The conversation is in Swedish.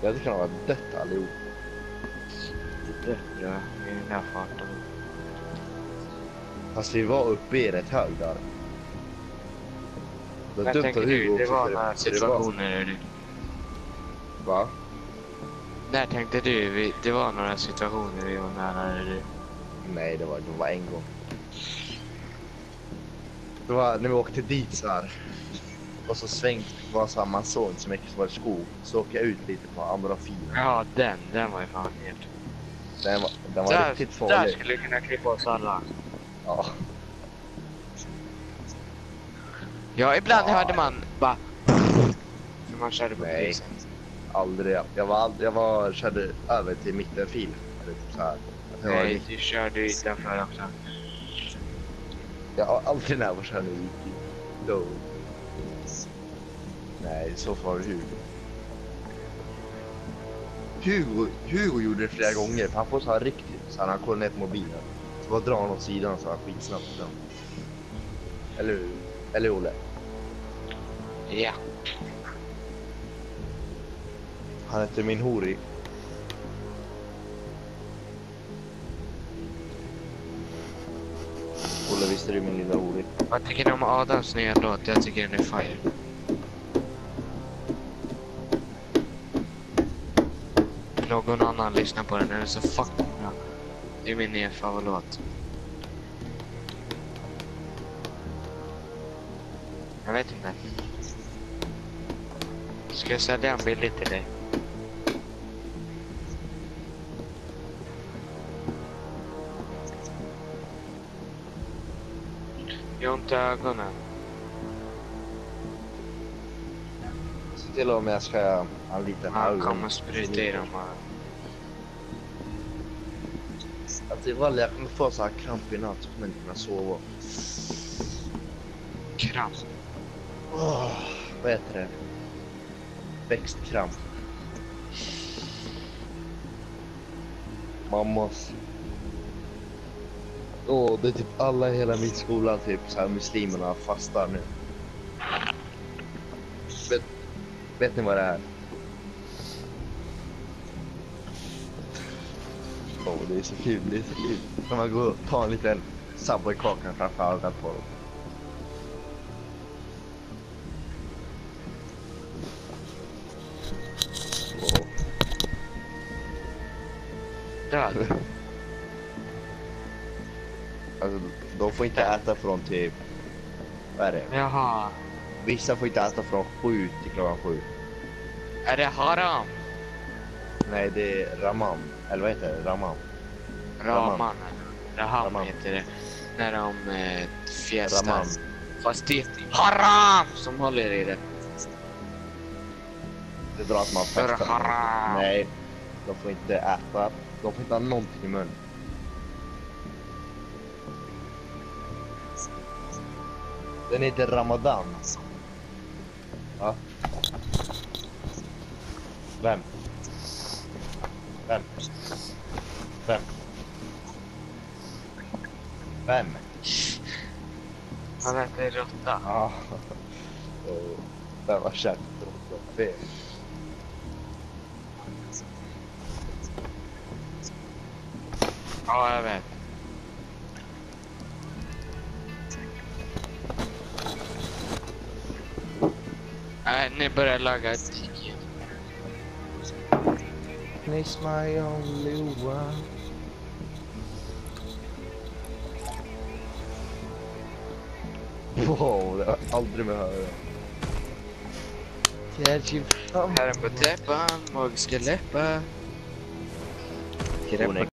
Jag hade kunnat vara dött allihop. Dött ja, i den här farten. Fast vi var uppe i rätt hög där. Det var dumt av du, Hugo det var några situationer du... Va? Där tänkte du, vi- det var några situationer vi var nära du... Nej, det var, det var en gång. Det var när vi åkte dit så här. Och så svängt var så här, man såg inte så mycket som var skog. Så åkte jag ut lite på andra filen. Ja, den, den var ju fan helt... Den var, den var Där, riktigt där farlig. skulle du kunna klippa oss alla. Ja. Ja, ibland Ja. hörde man bara... När man körde på Nej. Aldrig. Jag var, ald- jag var, körde över till mittenfilen. Eller typ så här. Nej, du körde utanför också. jag har aldrig när jag körde ut. Då. Nej, så det Hugo. Hugo, Hugo gjorde det flera gånger. för Han får så här riktigt så han kollar ner på mobilen. Så bara drar han åt sidan så här skitsnabbt. Så. Eller hur? Eller Olle? Ja. Han heter min hori. Visste du min lilla Oli. Vad tycker ni om Adams nya låt? Jag tycker den är fire. Någon annan lyssnar på den, den är så fucking bra. Det är min nya favoritlåt. Jag vet inte. Ska jag sälja en billigt till dig? Jag ögonen. Se till om jag ska anlita en Han kommer spruta i dem. här. Alltså, Valle, jag kommer få så här kramp i natt så kommer jag inte kunna sova. Kramp. Åh, vad heter det? Växtkramp. Mammas. Åh, det är typ alla i hela mitt skola, typ så här muslimerna fastar nu. Vet, vet ni vad det är? Åh, det är så kul, det är så kul. När man går och tar en liten Subway-kaka framför ögat på dem. Oh. Död. Alltså, de får inte äta från typ... Vad är det? Jaha. Vissa får inte äta från sju till klockan sju. Är det haram? Nej, det är Ramam. Eller vad heter det? Ramam. Raman. Raham Raman. heter det. När de eh, fjästar. Ramam. Fast det är haram som håller i det. Det drar att man För festar. haram. Nej, de får inte äta. De får inte ha någonting i munnen. Den heter Ramadan. Va? Vem? Vem? Vem? Vem? Han äter råtta. Ja. Och Vem har känt fel? Ja, jag vet. I never lagad. And it's my only one. Wow, det har jag aldrig behövt höra. Fjärrkyl. Herren på täppan, magiska läppar.